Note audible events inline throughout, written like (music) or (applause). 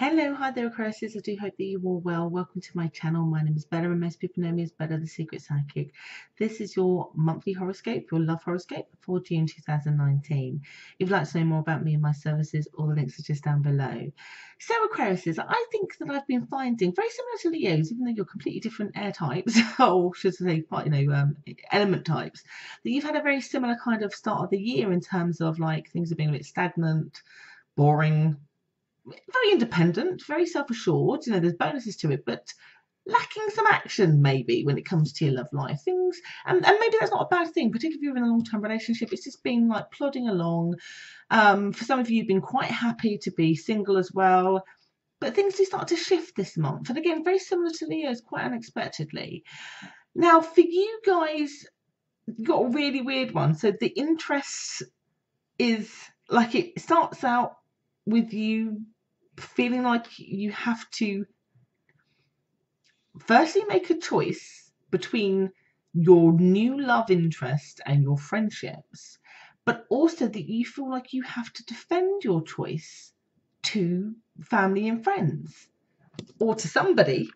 Hello, hi there, Aquarius. I do hope that you all well. Welcome to my channel. My name is Bella, and most people know me as Bella, the Secret Psychic. This is your monthly horoscope, your love horoscope for June 2019. If you'd like to know more about me and my services, all the links are just down below. So, Aquarius, I think that I've been finding very similar to Leos, even though you're completely different air types, (laughs) or should I say, you know, um, element types, that you've had a very similar kind of start of the year in terms of like things have been a bit stagnant, boring very independent, very self-assured. You know, there's bonuses to it, but lacking some action maybe when it comes to your love life. Things and, and maybe that's not a bad thing particularly if you're in a long-term relationship it's just been like plodding along. Um, for some of you you've been quite happy to be single as well but things do start to shift this month and again very similar to leo's quite unexpectedly. Now for you guys got a really weird one. So the interest is like it starts out with you feeling like you have to firstly make a choice between your new love interest and your friendships, but also that you feel like you have to defend your choice to family and friends or to somebody.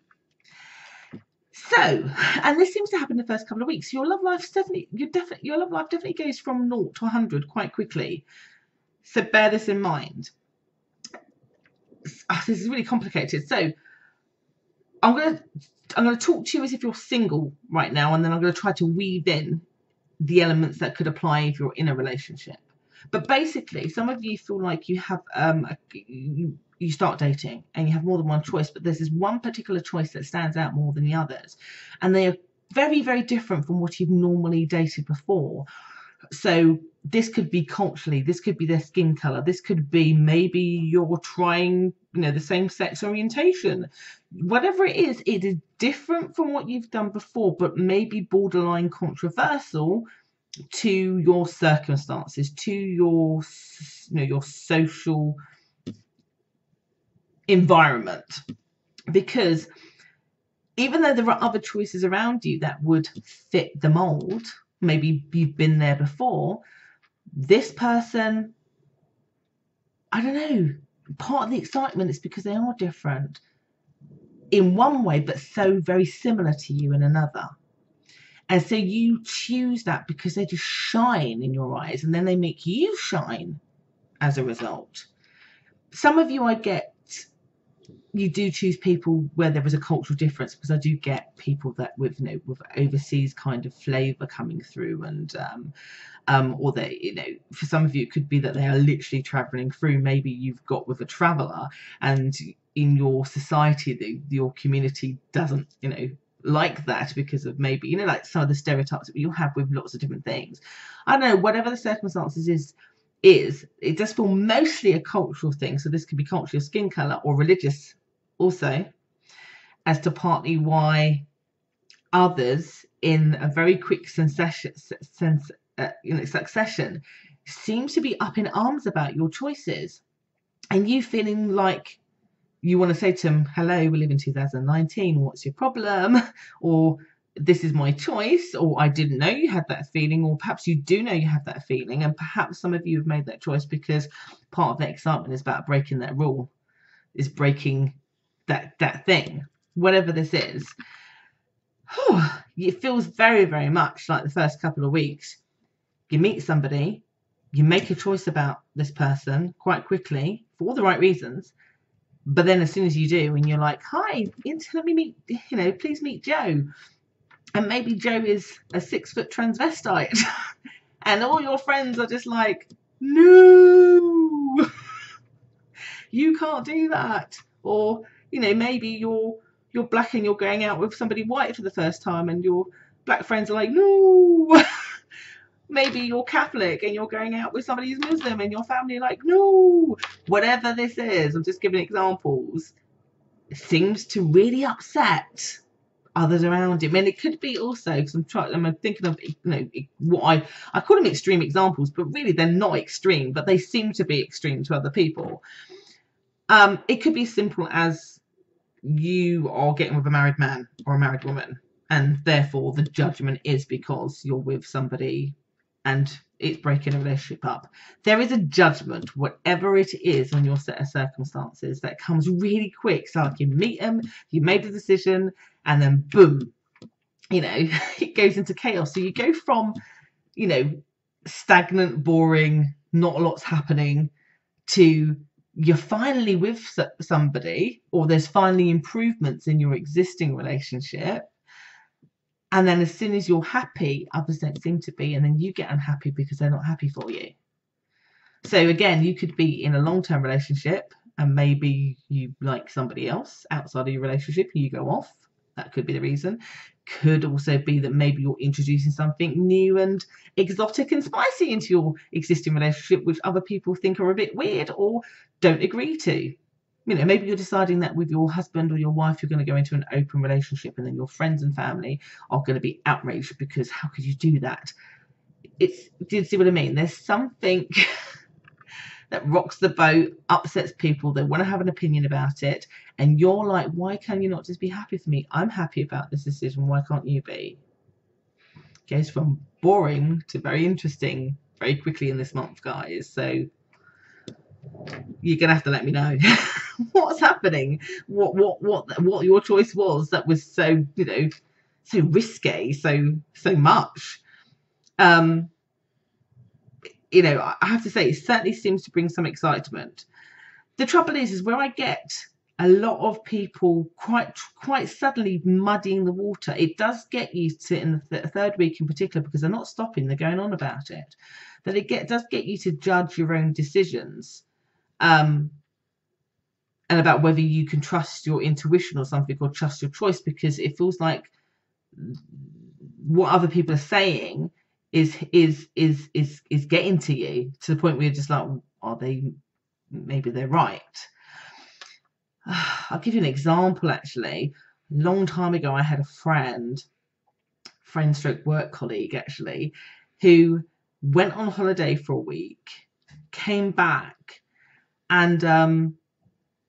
So, and this seems to happen the first couple of weeks. Your love life definitely, your definitely, your love life definitely goes from naught to 100 quite quickly. So bear this in mind oh, this is really complicated. So I'm gonna I'm gonna talk to you as if you're single right now, and then I'm gonna try to weave in the elements that could apply if you're in a relationship. But basically, some of you feel like you have um a, you, you start dating and you have more than one choice, but there's this one particular choice that stands out more than the others, and they are very very different from what you've normally dated before. So this could be culturally, this could be their skin color, this could be maybe you're trying, you know, the same sex orientation. Whatever it is, it is different from what you've done before, but maybe borderline controversial to your circumstances, to your, you know, your social environment. Because even though there are other choices around you that would fit the mold, maybe you've been there before, this person, I don't know, part of the excitement is because they are different in one way, but so very similar to you in another. And so you choose that because they just shine in your eyes and then they make you shine as a result. Some of you I get you do choose people where there is a cultural difference because I do get people that with you know with overseas kind of flavour coming through and um, um, or they you know for some of you it could be that they are literally travelling through maybe you've got with a traveller and in your society the, your community doesn't you know like that because of maybe you know like some of the stereotypes that you have with lots of different things. I don't know whatever the circumstances is is it does feel mostly a cultural thing. So this could be cultural skin color or religious also as to partly why others in a very quick uh, succession seems to be up in arms about your choices. And you feeling like you want to say to them hello we live in 2019 what's your problem? (laughs) Or this is my choice or i didn't know you had that feeling or perhaps you do know you have that feeling and perhaps some of you have made that choice because part of the excitement is about breaking that rule is breaking that that thing, whatever this is. it feels very, very much like the first couple of weeks. You meet somebody, you make a choice about this person quite quickly for all the right reasons. But then as soon as you do, and you're like, hi, let me meet, you know, please meet Joe. And maybe Joe is a six foot transvestite. (laughs) and all your friends are just like, no, (laughs) you can't do that. Or you know, maybe you're you're black and you're going out with somebody white for the first time, and your black friends are like, no. (laughs) maybe you're Catholic and you're going out with somebody who's Muslim, and your family are like, no. Whatever this is, I'm just giving examples. Seems to really upset others around him. And it could be also because I'm trying. I'm thinking of you know what I I call them extreme examples, but really they're not extreme, but they seem to be extreme to other people. Um, it could be simple as you are getting with a married man or a married woman, and therefore the judgment is because you're with somebody and it's breaking a relationship up. There is a judgment, whatever it is, on your set of circumstances that comes really quick. So like you meet them, you made the decision, and then boom, you know, (laughs) it goes into chaos. So you go from, you know, stagnant, boring, not a lot's happening, to you're finally with somebody, or there's finally improvements in your existing relationship and then as soon as you're happy, others don't seem to be. And then you get unhappy because they're not happy for you. So again, you could be in a long term relationship and maybe you like somebody else outside of your relationship, and you go off. That could be the reason. Could also be that maybe you're introducing something new and exotic and spicy into your existing relationship, which other people think are a bit weird or don't agree to you know, maybe you're deciding that with your husband or your wife, you're going to go into an open relationship, and then your friends and family are going to be outraged because how could you do that? It's, do you see what I mean? There's something (laughs) that rocks the boat, upsets people. They want to have an opinion about it, and you're like, why can you not just be happy for me? I'm happy about this decision. Why can't you be? Goes from boring to very interesting very quickly in this month, guys. So you're gonna have to let me know (laughs) what's happening what what what what your choice was that was so you know so risque so so much um you know i have to say it certainly seems to bring some excitement. The trouble is is where i get a lot of people quite quite suddenly muddying the water it does get you to in the th- third week in particular because they're not stopping they're going on about it that it get does get you to judge your own decisions um, and about whether you can trust your intuition or something or trust your choice because it feels like what other people are saying is is is is is getting to you to the point where you're just like are they maybe they're right (sighs) i'll give you an example actually a long time ago i had a friend friend stroke work colleague actually who went on holiday for a week came back and um,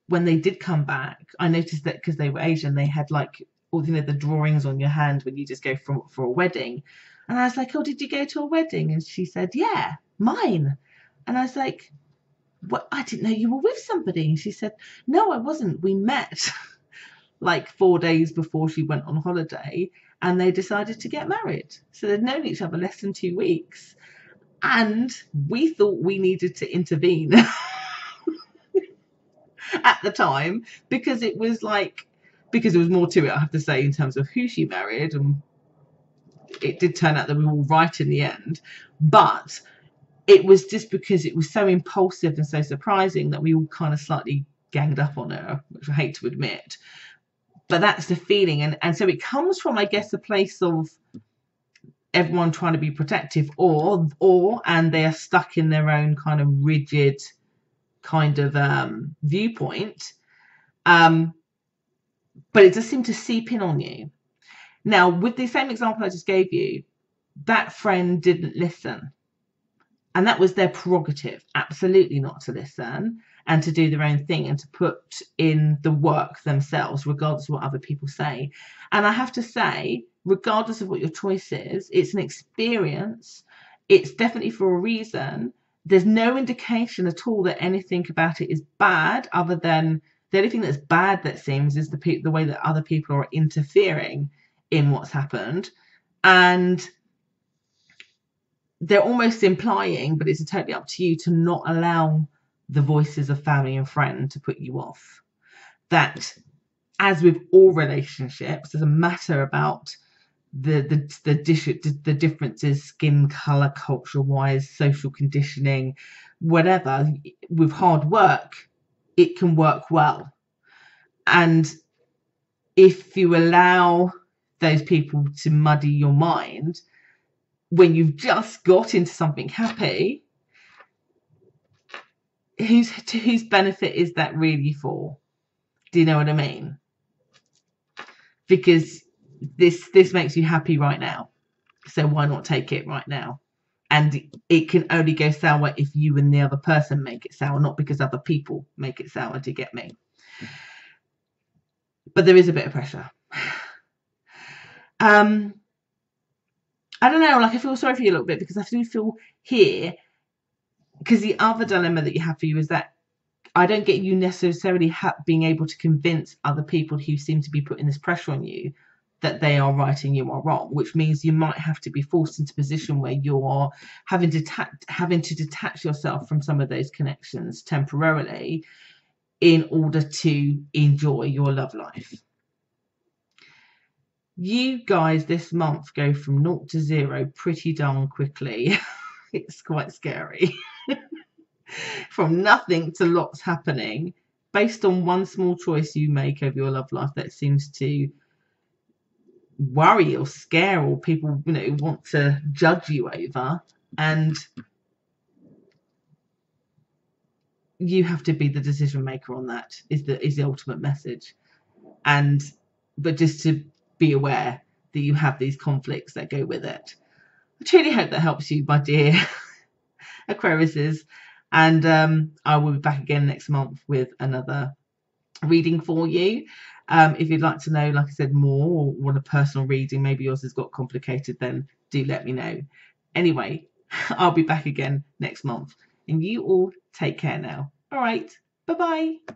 when they did come back, I noticed that because they were Asian, they had like all you know the drawings on your hand when you just go for for a wedding. And I was like, "Oh, did you go to a wedding?" And she said, "Yeah, mine." And I was like, "What? I didn't know you were with somebody." And she said, "No, I wasn't. We met (laughs) like four days before she went on holiday, and they decided to get married. So they'd known each other less than two weeks, and we thought we needed to intervene." (laughs) at the time because it was like because there was more to it I have to say in terms of who she married and it did turn out that we were all right in the end but it was just because it was so impulsive and so surprising that we all kind of slightly ganged up on her which I hate to admit but that's the feeling and and so it comes from I guess a place of everyone trying to be protective or or and they are stuck in their own kind of rigid kind of um, viewpoint. Um, but it does seem to seep in on you. Now, with the same example I just gave you, that friend didn't listen. And that was their prerogative, absolutely not to listen and to do their own thing and to put in the work themselves, regardless of what other people say. And I have to say, regardless of what your choice is, it's an experience. It's definitely for a reason there's no indication at all that anything about it is bad other than the only thing that's bad that seems is the pe- the way that other people are interfering in what's happened. And they're almost implying but it's totally up to you to not allow the voices of family and friend to put you off. That as with all relationships there's a matter about the the the, dish, the differences skin color culture wise social conditioning whatever with hard work it can work well. And if you allow those people to muddy your mind when you've just got into something happy whose to whose benefit is that really for? Do you know what i mean? Because this this makes you happy right now. So why not take it right now? And it can only go sour if you and the other person make it sour not because other people make it sour to get me. But there is a bit of pressure um I don't know, like I feel sorry for you a little bit because I do feel here because the other dilemma that you have for you is that I don't get you necessarily ha- being able to convince other people who seem to be putting this pressure on you that they are right and you are wrong, which means you might have to be forced into a position where you're having to ta- having to detach yourself from some of those connections temporarily in order to enjoy your love life. You guys this month go from naught to zero pretty darn quickly. (laughs) it's quite scary. (laughs) from nothing to lots happening based on one small choice you make over your love life that seems to worry or scare or people you know want to judge you over and you have to be the decision maker on that is the is the ultimate message and but just to be aware that you have these conflicts that go with it i truly hope that helps you my dear (laughs) aquariuses and um, i will be back again next month with another reading for you um, if you'd like to know like i said more or want a personal reading maybe yours has got complicated then do let me know anyway (laughs) i'll be back again next month and you all take care now. All right. Bye bye.